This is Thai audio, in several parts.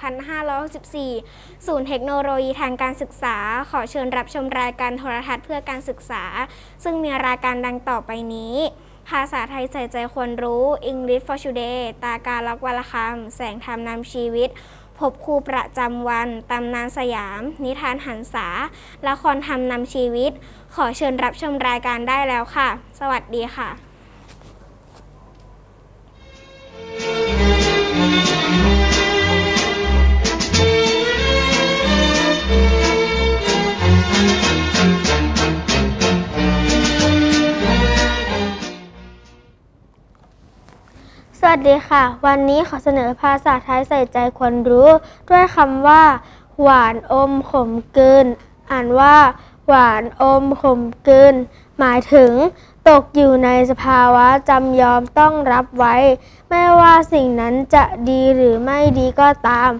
2564 ศูนย์เทคโนโลยีทางการศึกษา ขอเชิญรับชมรายการโทรทัศน์เพื่อการศึกษา ซึ่งมีรายการดังต่อไปนี้ ภาษาไทยใส่ใจควรรู้ English for Today ตาการล็อกวลคำแสงธรรมนำชีวิต พบครูประจำวัน ตำนานสยาม นิทานหันษาละครทำนำชีวิต ขอเชิญรับชมรายการได้แล้วค่ะ สวัสดีค่ะส วัสดีค่ะ วันนี้ขอเสนอภาษาไทยใส่ใจคนรู้ ด้วยคำว่า หวานอมขมกลืน อ่านว่า หวานอมขมกลืน หมายถึง ตกอยู่ในสภาวะจำยอมต้องรับไว้ ไม่ว่าสิ่งนั้นจะดีหรือไม่ดีก็ตาม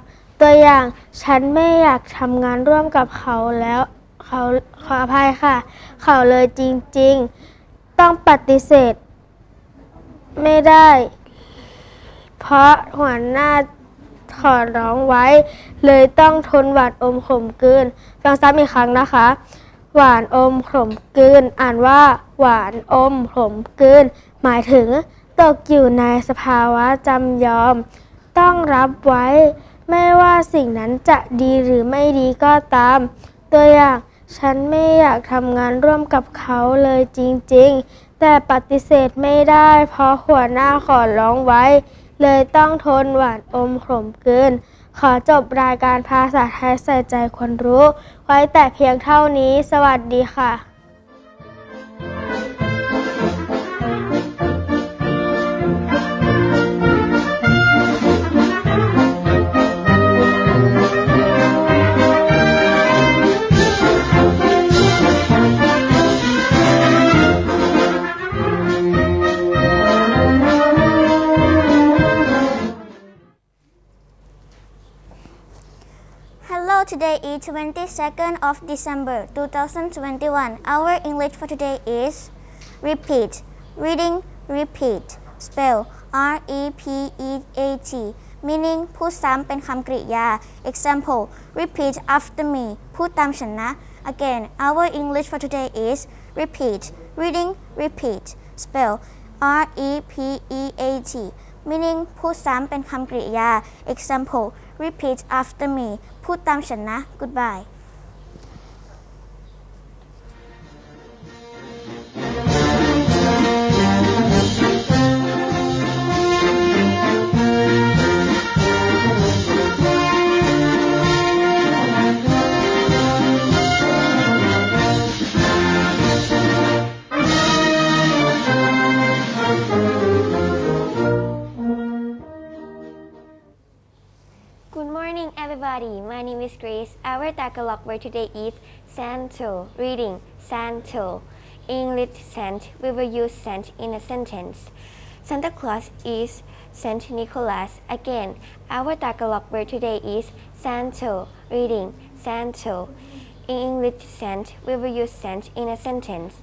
ตัวอย่างฉันไม่อยากทำงานร่วมกับเขาแล้วเขาขออภัยค่ะ เขาเลยจริงๆ ต้องปฏิเสธ ไม่ได้ เพราะหัวหน้าขอร้องไว้ เลยต้องทนหวานอมขมกืนฟังซ้ำอีกครั้งนะคะ หวานอมขมกืน อ่านว่า หวานอมขมกืน หมายถึง ตกอยู่ในสภาวะจำยอม ต้องรับไว้ ไม่ว่าสิ่งนั้นจะดีหรือไม่ดีก็ตาม ตัวอย่างฉันไม่อยากทำงานร่วมกับเขาเลยจริงๆ แต่ปฏิเสธไม่ได้เพราะหัวหน้าขอร้องไว้ เลยต้องทนหวานอมขมกลืนขอจบรายการภาษาไทยใส่ใจคนรู้ ไว้แต่เพียงเท่านี้ สวัสดีค่ะ today is 22nd of December 2021. Our English for today is repeat. Reading, repeat. Spell R E P E A T. Meaning พูดซ้ำเป็นคำกริยา Example repeat after me พูดตามฉันนะ Again, our English for today is repeat. Reading, repeat. Spell R E P E A T. Meaning พูดซ้ำเป็นคำกริยา Example repeat after me พูดตามฉันนะ Goodbye morning, everybody. My name is Grace. Our Tagalog word today is Santo. Reading Santo. English Saint. We will use Saint in a sentence. Santa Claus is Saint Nicholas. Again, our Tagalog word today is Santo. Reading Santo. In English Saint. We will use Saint in a sentence.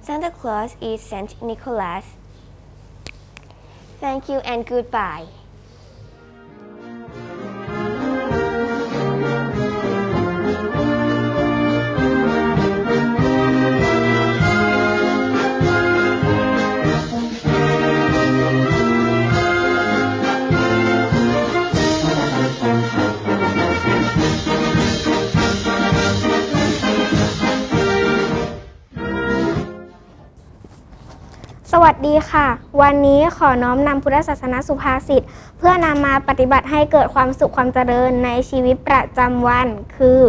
Santa Claus is Saint Nicholas. Thank you and goodbye. วัสดีค่ะ วันนี้ขอน้อมนำพุทธศาสนาสุภาษิตเพื่อนำมาปฏิบัติให้เกิดความสุขความเจริญในชีวิตประจำวัน คือ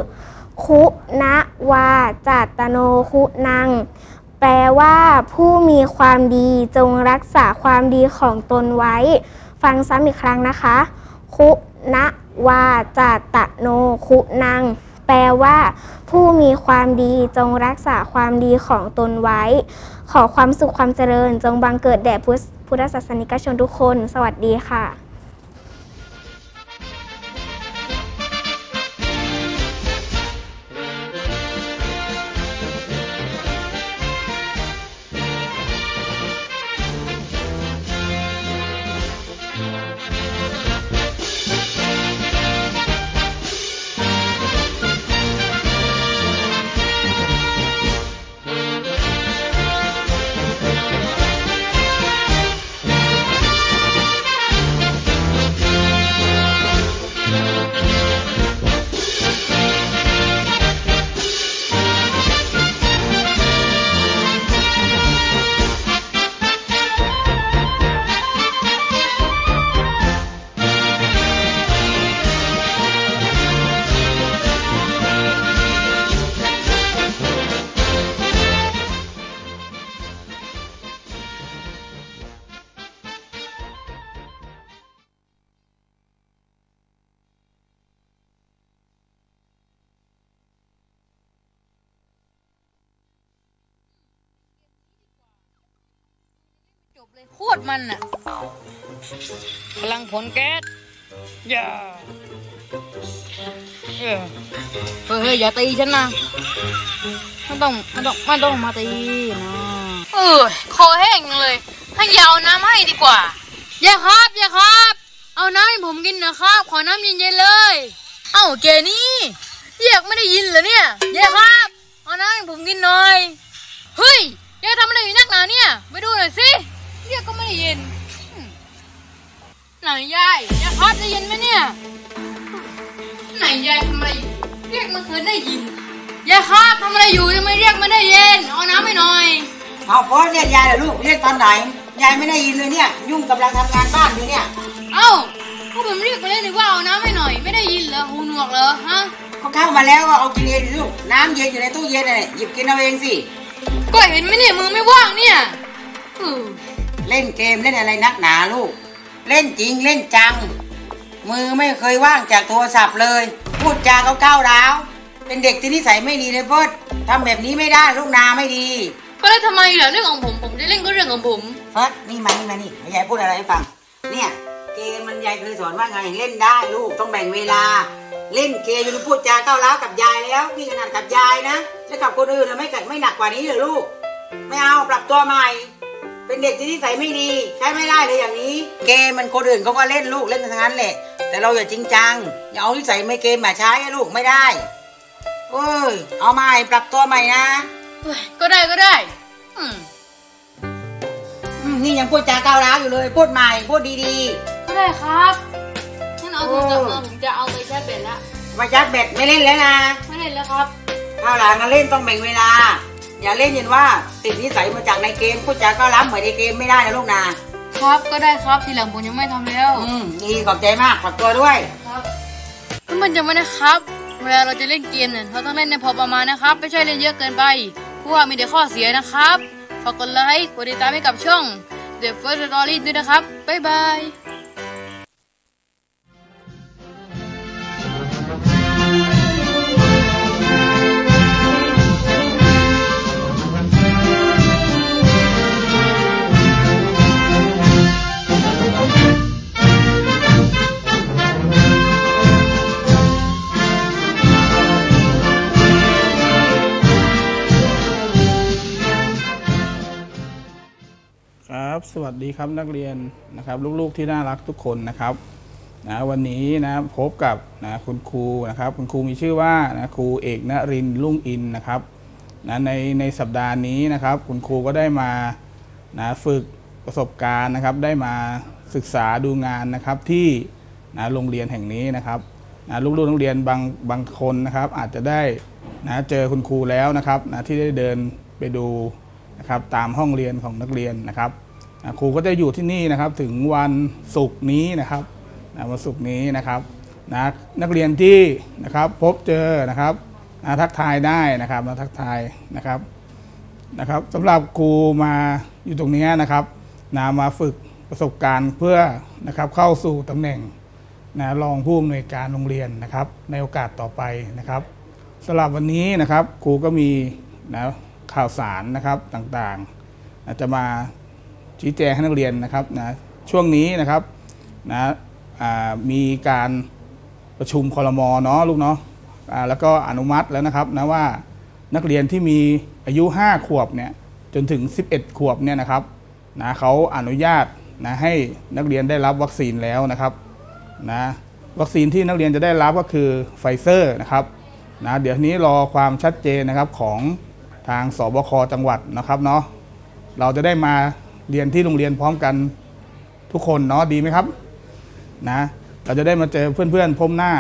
คุนะวาจัตโนคุนัง แปลว่าผู้มีความดีจงรักษาความดีของตนไว้ ฟังซ้ำอีกครั้งนะคะ คุนะวาจัตโนคุนัง แปลว่า ผู้มีความดีจงรักษาความดีของตนไว้ ขอความสุขความเจริญ จงบังเกิดแด่พุทธพุทธศาสนิกชนทุกคน สวัสดีค่ะ「 จบเลยโคตรมันอะพลังผลแก๊สอย่าเออเฮ้ยเฮ้ยอย่าตีฉันนะไม่ต้องไม่ต้องไม่ต้องมาตีนะเออคอแห้งเลย ให้ยาเอาน้ำให้ดีกว่าอย่าครับอย่าครับ เอาน้ำให้ผมกินนะครับ ขอน้ำเย็นๆเลย เอ้าเกนี่เรียกไม่ได้ยินเหรอเนี่ยอย่าครับ เอาน้ำให้ผมกินหน่อย เฮ้ยยายทำอะไรอยู่นักหนาเนี่ย ไปดูหน่อยสิ เรียกก็ไม่ได้ยินอืมไหนยายยายครับได้ยินไหมเนี่ย ไหนยายทำอะไรอยู่เรียกมันเคยได้ยินยายครับทำอะไรอยู่ทำไมเรียกไม่ได้ยินเอาน้ำให้หน่อยเอาโฟนเรียกยายเหรอลูกเรียกตอนไหนยายไม่ได้ยินเลยเนี่ย ยุ่งกำลังทำงานบ้านอยู่เนี่ย เอ้าก็ผมเรียกไปเลยนึกว่าเอาน้ำให้หน่อย ไม่ได้ยินเหรอหูหนวกเหรอฮะเขาเข้ามาแล้วก็เอากินเองสิลูกน้ำเย็นอยู่ในตู้เย็นน่ะหยิบกินเอาเองสิก็เห็นไหมเนี่ยมือไม่ว่างเนี่ยอือ เล่นเกมเล่นอะไรนักหนาลูก เล่นจริงเล่นจัง มือไม่เคยว่างจากโทรศัพท์เลย พูดจาก้าวๆร้าวเป็นเด็กที่นิสัยไม่ดีเลยเฟิร์สทำแบบนี้ไม่ได้ลูกมันไม่ดีก็แล้วทำไมล่ะเรื่องของผมผมจะเล่นก็เรื่องของผมเฟิร์สนี่มานี่มานี่ยายพูดอะไรให้ฟัง เนี่ยเกมมันยายเคยสอนว่าไงเล่นได้ลูกต้องแบ่งเวลา เล่นเกมยังพูดจาก้าวร้าวกับยายแล้วนี่ขนาดกับยายนะจะกับคนอื่นแล้วไม่กัดไม่หนักกว่านี้เหรอลูก ไม่เอาปรับตัวใหม่ เป็นเด็กที่นิสัยไม่ดีใช้ไม่ได้เลยอย่างนี้ เกมมันคนอื่นเขาก็เล่นลูกเล่นกันทั้งนั้นแหละแต่เราอย่าจริงจังอย่าเอานิสัยไม่เกมมาใช้ให้ลูกไม่ได้เอ้ยเอาใหม่ปรับตัวใหม่นะเฮ้ยก็ได้ก็ได้อืมอืมนี่ยังพูดจาก้าวร้าวอยู่เลยพูดใหม่พูดดีก็ได้ครับงั้นเอาโทรศัพท์มาผมจะเอาไปชาร์จแบตละๆมาจัดแบตไม่เล่นแล้วนะไม่เล่นแล้วครับข้าวหลังมาเล่นต้องแบ่งเวลา อย่าเล่นยันว่าติดนิสัยมาจากในเกมพูดจาก้าวร้าวเหมือนในเกมไม่ได้นะลูกนะครับก็ได้ครับทีหลังผมยังไม่ทำแล้วอืมดีขอบใจมากขอบตัวด้วยครับเพื่อนๆจำไว้นะครับเวลาเราจะเล่นเกมเนี่ยเราต้องเล่นในพอประมาณนะครับ ไม่ใช่เล่นเยอะเกินไปเพราะว่ามีแต่ข้อเสียนะครับฝากกดไลค์กดติดตามให้กับช่อง The First Story ด้วยนะครับบ๊ายบาย วัสดีครับนักเรียนนะครับลูกๆที่น่ารักทุกคนนะครับนะวันนี้นะพบกับนะคุณครูนะครับคุณครูมีชื่อว่านะครูเอกนรินลุ่งอินนะครับนะในในสัปดาห์นี้นะครับ คุณครูก็ได้มานะฝึกประสบการณ์นะครับ ได้มาศึกษาดูงานนะครับที่นะโรงเรียนแห่งนี้นะครับนะลูกๆนักเรียนบางบางคนนะครับ อาจจะได้นะเจอคุณครูแล้วนะครับนะที่ได้เดินไปดูนะครับตามห้องเรียนของนักเรียนนะครับ ครูก็จะอยู่ที่นี่นะครับถึงวันศุกร์นี้นะครับวันศุกร์นี้นะครับนะนักเรียนที่นะครับพบเจอนะครับนะทักทายได้นะครับมาทักทายนะครับนะครับสำหรับครูมาอยู่ตรงนี้นะครับนะมาฝึกประสบการณ์เพื่อนะครับเข้าสู่ตำแหน่งนะรองผู้อำนวยการโรงเรียนนะครับ ในโอกาสต่อไปนะครับสำหรับวันนี้นะครับครูก็มีนะข่าวสารนะครับต่างๆนะจะมา ชี้แจงให้นักเรียนนะครับนะช่วงนี้นะครับนะมีการประชุมคอรมอเนาะลูกเนาะแล้วก็อนุมัติแล้วนะครับนะว่านักเรียนที่มีอายุ 5 ขวบเนี่ยจนถึง 11 ขวบเนี่ยนะครับนะเขาอนุญาตนะให้นักเรียนได้รับวัคซีนแล้วนะครับนะวัคซีนที่นักเรียนจะได้รับก็คือไฟเซอร์นะครับนะเดี๋ยวนี้รอความชัดเจนนะครับของทางสบคจังหวัดนะครับเนาะเราจะได้มา เรียนที่โรงเรียนพร้อมกันทุกคนเนาะดีไหมครับนะเราจะได้มาเจอเพื่อนๆพบหน้า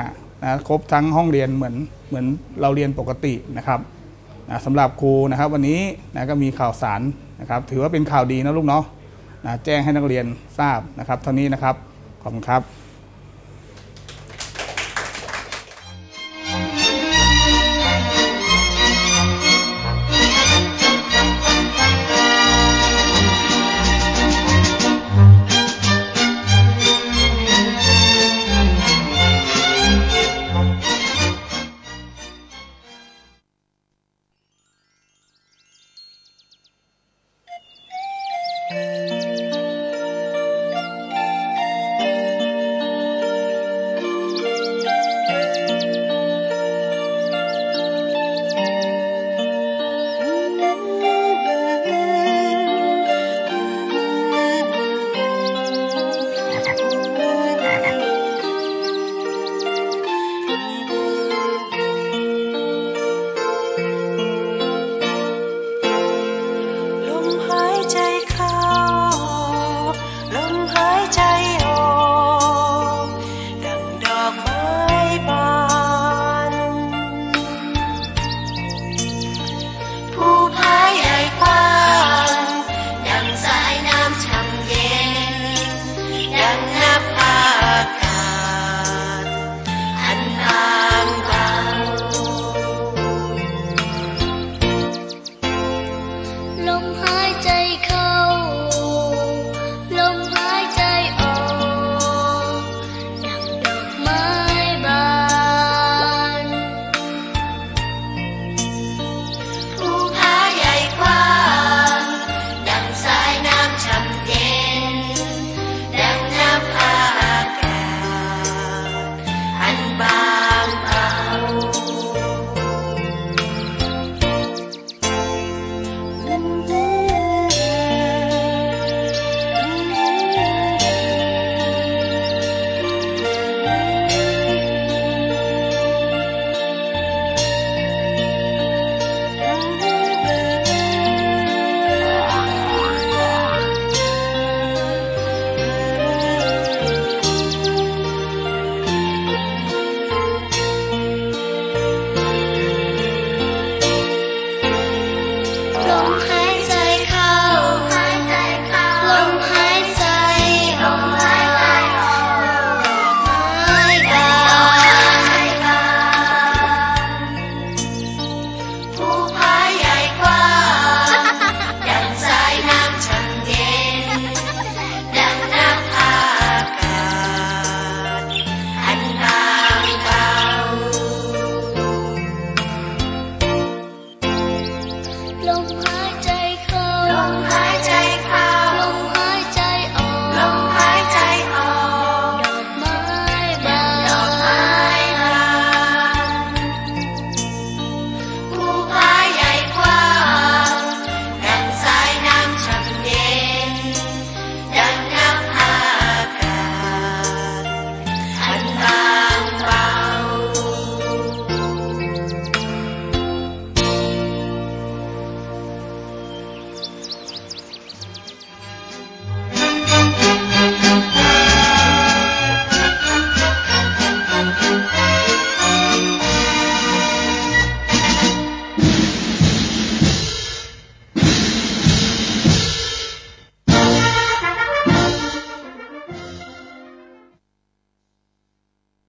นะครบทั้งห้องเรียนเหมือนเหมือนเราเรียนปกตินะครับนะสำหรับครูนะครับ วันนี้นะก็มีข่าวสารนะครับ ถือว่าเป็นข่าวดีนะลูกเนาะนะแจ้งให้นักเรียนทราบนะครับ เท่านี้นะครับขอบคุณครับ